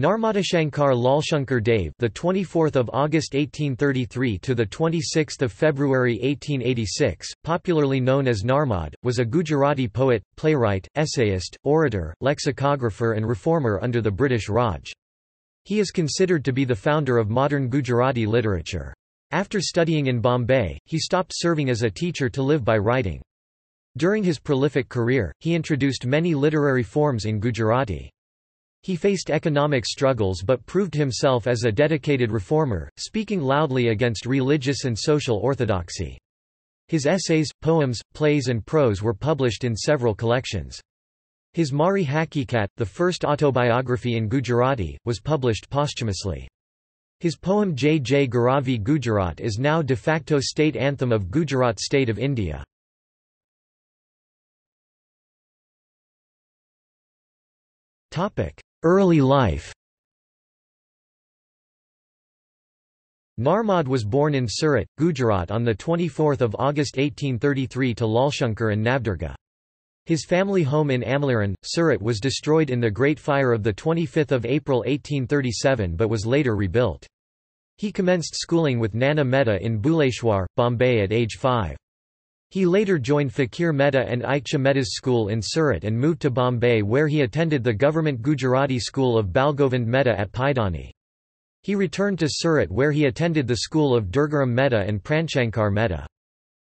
Narmadashankar Lalshankar Dave, the 24th of August 1833 to the 26th of February 1886, popularly known as Narmad, was a Gujarati poet, playwright, essayist, orator, lexicographer and reformer under the British Raj. He is considered to be the founder of modern Gujarati literature. After studying in Bombay, he stopped serving as a teacher to live by writing. During his prolific career, he introduced many literary forms in Gujarati. He faced economic struggles but proved himself as a dedicated reformer, speaking loudly against religious and social orthodoxy. His essays, poems, plays and prose were published in several collections. His Mari Hakikat, the first autobiography in Gujarati, was published posthumously. His poem Jai Jai Garavi Gujarat is now de facto state anthem of Gujarat state of India. Early life Narmad was born in Surat, Gujarat on 24 August 1833 to Lalshankar and Navdurga. His family home in Amlaran, Surat was destroyed in the Great Fire of 25 April 1837 but was later rebuilt. He commenced schooling with Nana Mehta in Bhuleshwar, Bombay at age 5. He later joined Fakir Mehta and Aicha Mehta's school in Surat and moved to Bombay where he attended the government Gujarati school of Balgovind Mehta at Paidani. He returned to Surat where he attended the school of Durgaram Mehta and Pranshankar Mehta.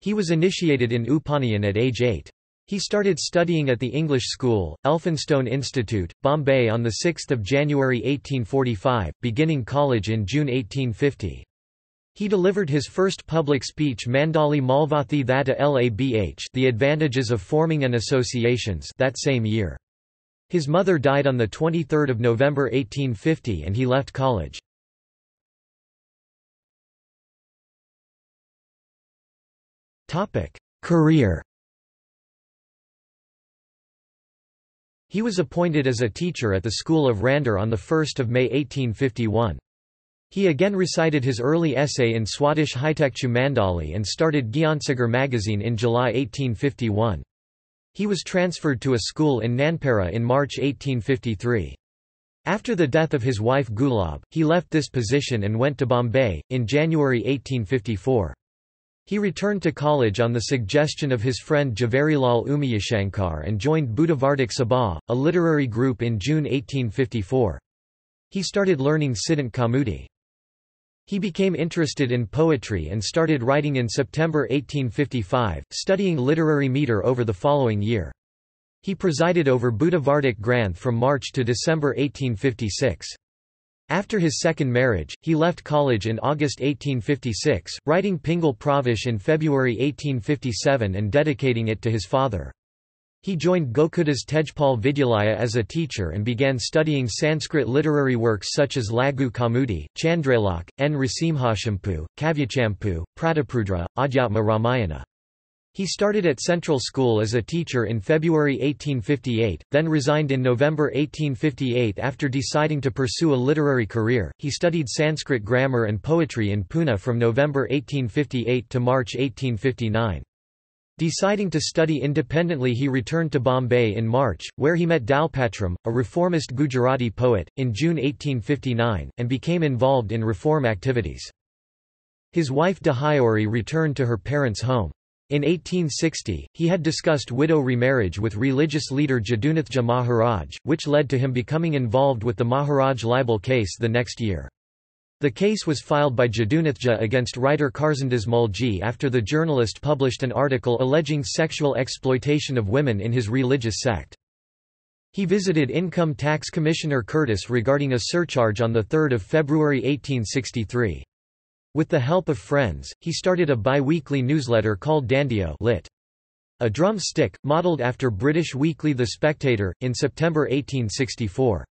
He was initiated in Upanayan at age 8. He started studying at the English school, Elphinstone Institute, Bombay on 6 January 1845, beginning college in June 1850. He delivered his first public speech Mandali Malvathi Thatta Labh the advantages of forming an associations that same year. His mother died on 23 November 1850 and he left college. Career He was appointed as a teacher at the School of Rander on 1 May 1851. He again recited his early essay in Swadesh Hitekchu Mandali and started Gyansagar magazine in July 1851. He was transferred to a school in Nanpara in March 1853. After the death of his wife Gulab, he left this position and went to Bombay, in January 1854. He returned to college on the suggestion of his friend Javarilal Umayashankar and joined Buddhavartak Sabha, a literary group in June 1854. He started learning Siddhant Kaumudi. He became interested in poetry and started writing in September 1855, studying literary meter over the following year. He presided over Buddhavartak Granth from March to December 1856. After his second marriage, he left college in August 1856, writing Pingal Pravesh in February 1857 and dedicating it to his father. He joined Gokuldas Tejpal Vidyalaya as a teacher and began studying Sanskrit literary works such as Laghu Kaumudi, Chandralok, N. Rasimhashampu, Kavyachampu, Prataprudra, Adhyatma Ramayana. He started at Central School as a teacher in February 1858, then resigned in November 1858 after deciding to pursue a literary career. He studied Sanskrit grammar and poetry in Pune from November 1858 to March 1859. Deciding to study independently he returned to Bombay in March, where he met Dalpatram, a reformist Gujarati poet, in June 1859, and became involved in reform activities. His wife Dahiori returned to her parents' home. In 1860, he had discussed widow remarriage with religious leader Jadunathji Maharaj, which led to him becoming involved with the Maharaj libel case the next year. The case was filed by Jadunathji against writer Karsandas Mulji after the journalist published an article alleging sexual exploitation of women in his religious sect. He visited Income Tax Commissioner Curtis regarding a surcharge on 3 February 1863. With the help of friends, he started a bi-weekly newsletter called Dandio lit. A drum stick, modelled after British weekly The Spectator, in September 1864.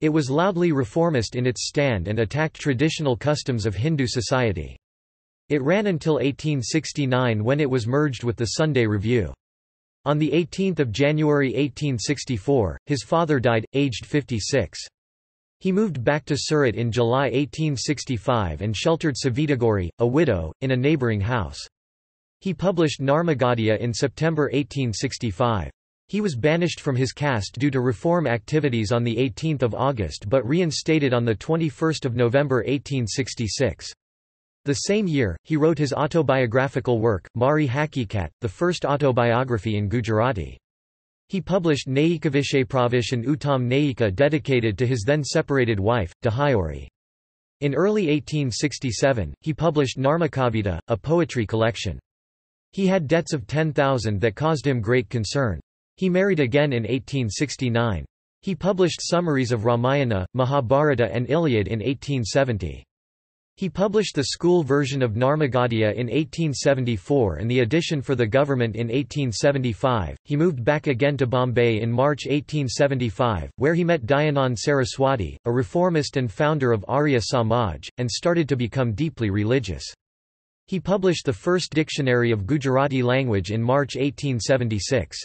It was loudly reformist in its stand and attacked traditional customs of Hindu society. It ran until 1869 when it was merged with the Sunday Review. On 18 January 1864, his father died, aged 56. He moved back to Surat in July 1865 and sheltered Savitagori, a widow, in a neighbouring house. He published Narmagadiya in September 1865. He was banished from his caste due to reform activities on 18 August but reinstated on 21 November 1866. The same year, he wrote his autobiographical work, Mari Hakikat, the first autobiography in Gujarati. He published Naikavishepravish and Uttam Naika dedicated to his then separated wife, Dahiori. In early 1867, he published Narmakavita, a poetry collection. He had debts of 10,000 that caused him great concern. He married again in 1869. He published summaries of Ramayana, Mahabharata and Iliad in 1870. He published the school version of Narmagadiya in 1874 and the edition for the government in 1875. He moved back again to Bombay in March 1875, where he met Dayanand Saraswati, a reformist and founder of Arya Samaj, and started to become deeply religious. He published the first dictionary of Gujarati language in March 1876.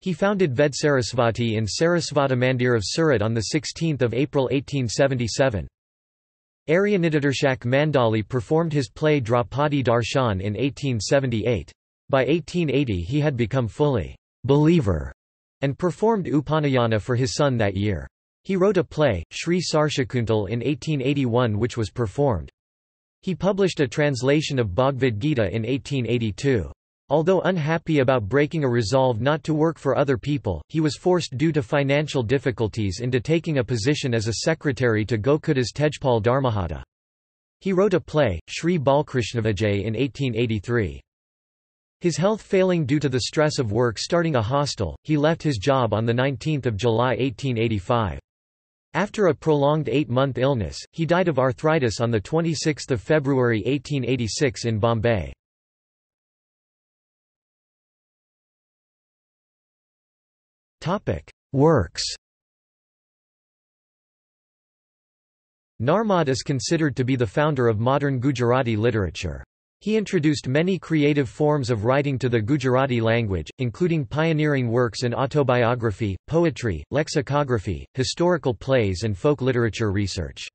He founded Vedsarasvati in Sarasvata Mandir of Surat on 16 April 1877. Aryanidharshak Mandali performed his play Draupadi Darshan in 1878. By 1880 he had become fully believer and performed Upanayana for his son that year. He wrote a play, Sri Sarshakuntal in 1881 which was performed. He published a translation of Bhagavad Gita in 1882. Although unhappy about breaking a resolve not to work for other people, he was forced due to financial difficulties into taking a position as a secretary to Gokuldas Tejpal Dharmahata. He wrote a play, Sri Balkrishnavijay in 1883. His health failing due to the stress of work starting a hostel, he left his job on 19 July 1885. After a prolonged eight-month illness, he died of arthritis on 26 February 1886 in Bombay. Works Narmad is considered to be the founder of modern Gujarati literature. He introduced many creative forms of writing to the Gujarati language, including pioneering works in autobiography, poetry, lexicography, historical plays and folk literature research.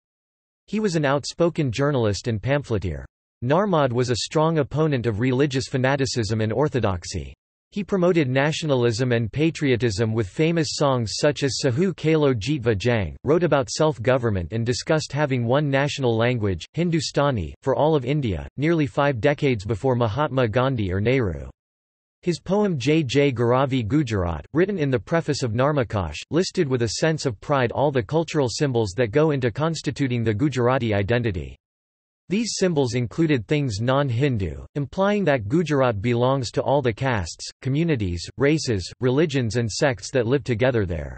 He was an outspoken journalist and pamphleteer. Narmad was a strong opponent of religious fanaticism and orthodoxy. He promoted nationalism and patriotism with famous songs such as Sahu Kalo Jeetva Jang, wrote about self-government and discussed having one national language, Hindustani, for all of India, nearly five decades before Mahatma Gandhi or Nehru. His poem Jai Jai Garavi Gujarat, written in the preface of Narmakash, listed with a sense of pride all the cultural symbols that go into constituting the Gujarati identity. These symbols included things non-Hindu, implying that Gujarat belongs to all the castes, communities, races, religions and sects that live together there.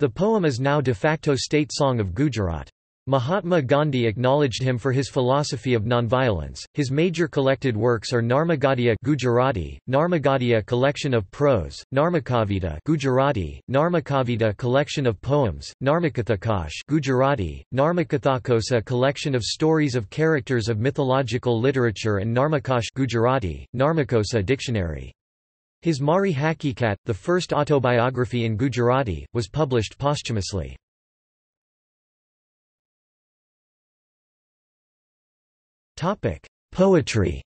The poem is now de facto state song of Gujarat. Mahatma Gandhi acknowledged him for his philosophy of nonviolence. His major collected works are Narmagadiya Gujarati, Narmagadiya collection of prose, Narmakavita Gujarati, Narmakavita collection of poems, Narmakathakash Gujarati, Narmakathakosa collection of stories of characters of mythological literature and Narmakash Gujarati, Narmakosa dictionary. His Mari Hakikat, the first autobiography in Gujarati, was published posthumously. Poetry.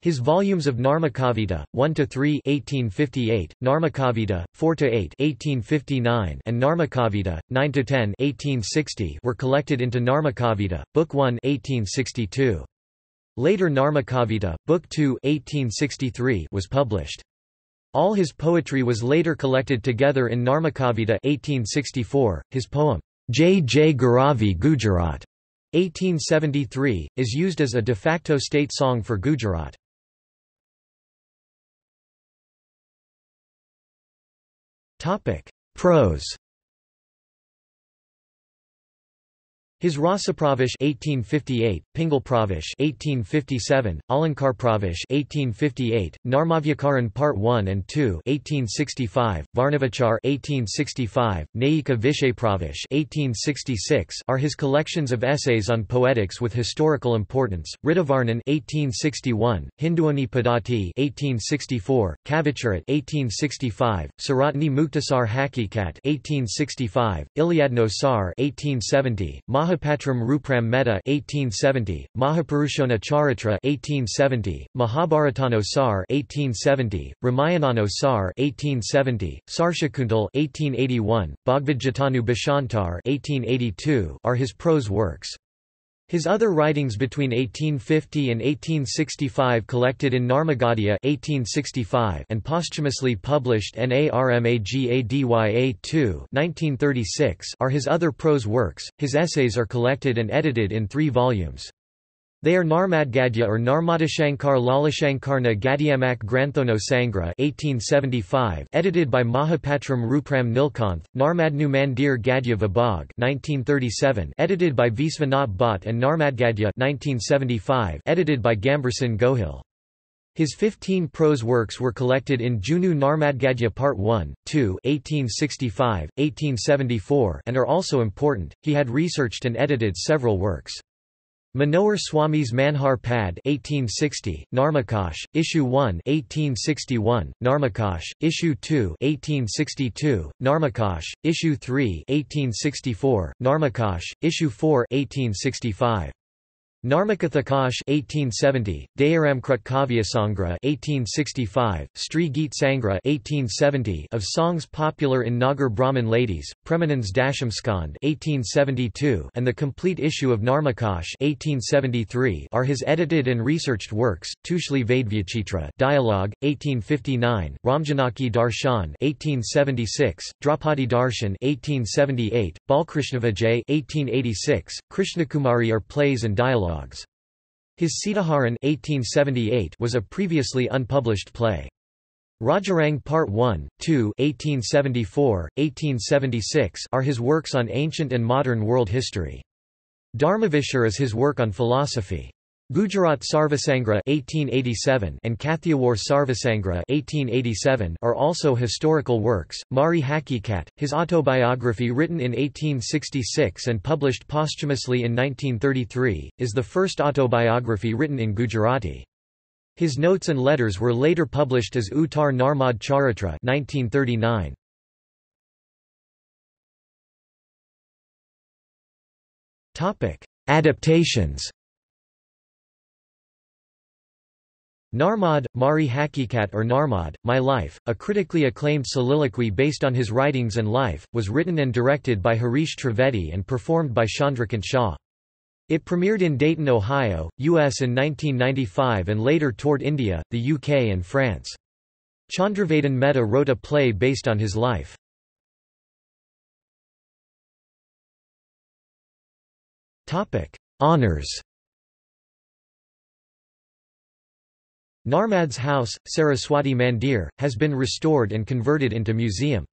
His volumes of Narmakavita, 1 to 3, 1858, Narmakavita, 4 to 8, 1859 and Narmakavita, 9 to 10, 1860 were collected into Narmakavita, Book 1 1862. Later Narmakavita, Book 2 1863 was published. All his poetry was later collected together in Narmakavita 1864. His poem, Jai Jai Garavi Gujarat 1873, is used as a de facto state song for Gujarat. Prose His Rasapravish 1858, Pingalpravish 1857, Alankarpravish 1858, Narmavyakaran Part 1 and 2 1865, Varnavachar 1865, Naika Vishepravish 1866 are his collections of essays on poetics with historical importance. Ritavarnan 1861, Hinduani Padati 1864, Kavicharat 1865, Saratni Muktasar Hakikat 1865, Iliadno Sar 1870, Mah Mahipatram Rupram Metta 1870, Mahapurushona Charitra 1870, Mahabharatano Sar 1870, Ramayanano Sar 1870, Sarshakuntal 1881, Bhagavad-Jatanu Bhashantar 1882 are his prose works. His other writings between 1850 and 1865 collected in Narmagadhya 1865 and posthumously published in Narmagadya 2 1936 are his other prose works. His essays are collected and edited in three volumes. They are Narmadgadya or Narmadashankar Lalashankarna Gadyamak Granthono Sangra 1875 edited by Mahipatram Rupram Nilkanth, Narmadnu Mandir Gadya Vibhag 1937 edited by Visvanath Bhatt and Narmadgadya 1975 edited by Gambhirsen Gohil. His 15 prose works were collected in Junu Narmadgadya Part 1, 2 1865, 1874 and are also important. He had researched and edited several works. Manohar Swami's Manhar Pad 1860, Narmakash, Issue 1 1861, Narmakash, Issue 2 1862, Narmakash, Issue 3 1864, Narmakash, Issue 4 1865. Narmakathakash 1870, Dayaramkrut Kavyasangra 1865, Sri Geet Sangra 1870 of songs popular in Nagar Brahmin ladies, Premanand's Dashamskand 1872 and the complete issue of Narmakash 1873 are his edited and researched works, Tushli Vaidvyachitra Dialogue, 1859, Ramjanaki Darshan 1876, Draupadi Darshan 1878, Balkrishnavijay 1886, Krishnakumari are plays and dialogue dialogues. His Sitaharan 1878 was a previously unpublished play. Rajarang Part 1, 2 1874, 1876 are his works on ancient and modern world history. Dharmavishar is his work on philosophy. Gujarat Sarvasangra (1887) and Kathiawar Sarvasangra (1887) are also historical works. Mari Hakikat, his autobiography written in 1866 and published posthumously in 1933, is the first autobiography written in Gujarati. His notes and letters were later published as Uttar Narmad Charitra (1939). Topic: Adaptations. Narmad, Mari Hakikat or Narmad, My Life, a critically acclaimed soliloquy based on his writings and life, was written and directed by Harish Trivedi and performed by Chandrakant Shah. It premiered in Dayton, Ohio, U.S. in 1995 and later toured India, the UK and France. Chandravedan Mehta wrote a play based on his life. Honours Narmad's house, Saraswati Mandir, has been restored and converted into museum.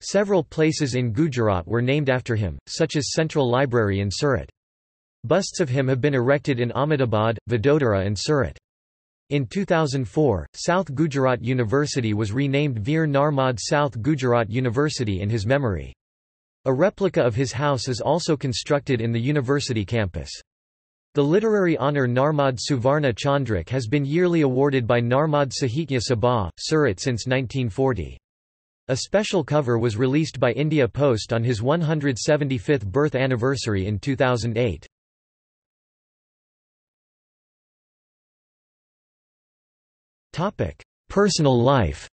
Several places in Gujarat were named after him, such as Central Library in Surat. Busts of him have been erected in Ahmedabad, Vadodara and Surat. In 2004, South Gujarat University was renamed Veer Narmad South Gujarat University in his memory. A replica of his house is also constructed in the university campus. The literary honour Narmad Suvarna Chandrak has been yearly awarded by Narmad Sahitya Sabha, Surat since 1940. A special cover was released by India Post on his 175th birth anniversary in 2008. Personal life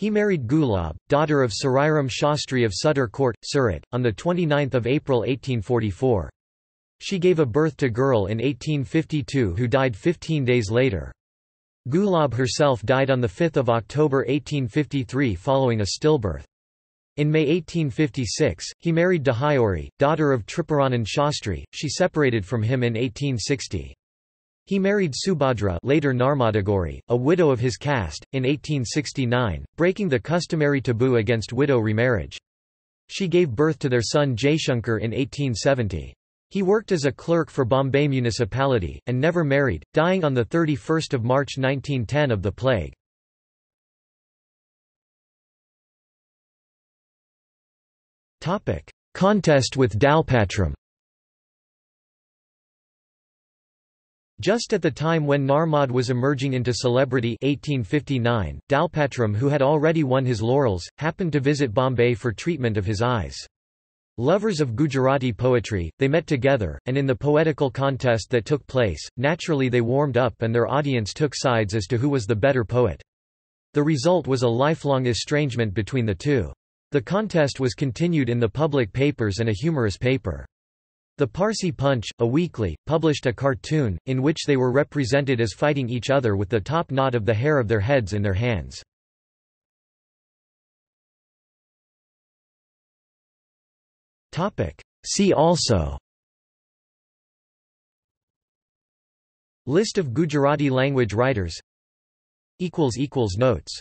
He married Gulab, daughter of Sariram Shastri of Sudar Court, Surat, on 29 April 1844. She gave a birth to girl in 1852 who died 15 days later. Gulab herself died on 5 October 1853 following a stillbirth. In May 1856, he married Dahayori, daughter of Tripuranand Shastri, she separated from him in 1860. He married Subhadra later Narmadagori, a widow of his caste, in 1869, breaking the customary taboo against widow remarriage. She gave birth to their son Jaishankar in 1870. He worked as a clerk for Bombay municipality, and never married, dying on 31 March 1910 of the plague. Contest with Dalpatram Just at the time when Narmad was emerging into celebrity 1859, Dalpatram who had already won his laurels, happened to visit Bombay for treatment of his eyes. Lovers of Gujarati poetry, they met together, and in the poetical contest that took place, naturally they warmed up and their audience took sides as to who was the better poet. The result was a lifelong estrangement between the two. The contest was continued in the public papers and a humorous paper. The Parsi Punch, a weekly, published a cartoon, in which they were represented as fighting each other with the top knot of the hair of their heads in their hands. See also. List of Gujarati language writers. Notes